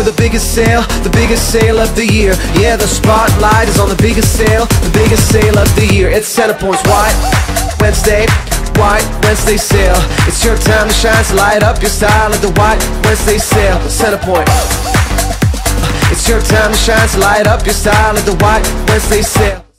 For the biggest sale, the biggest sale of the year. Yeah, the spotlight is on the biggest sale, the biggest sale of the year. It's Centrepoint's White Wednesday, White Wednesday sale. It's your time to shine, so light up your style at the White Wednesday sale. Centrepoint It's your time to shine, so light up your style at the White Wednesday sale.